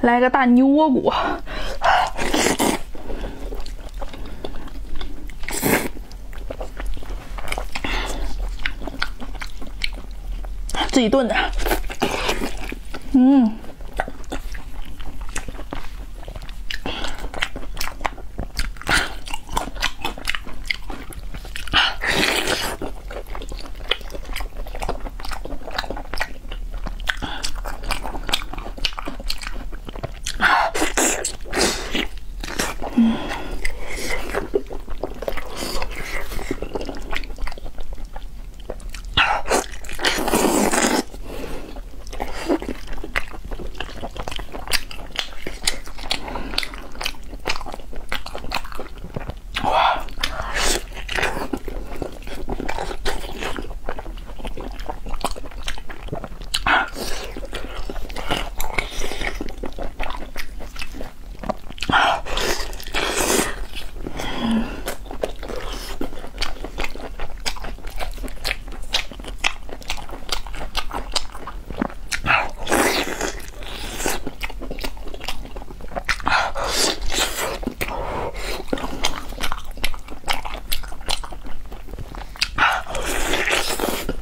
来个大牛窝骨，自己炖的，嗯。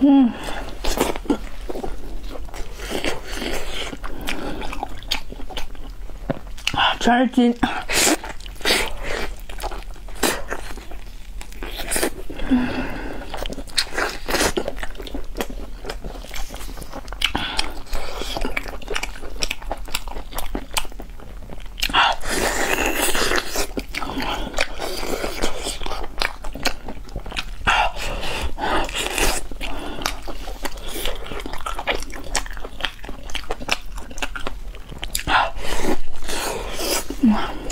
うん。最近。Wow.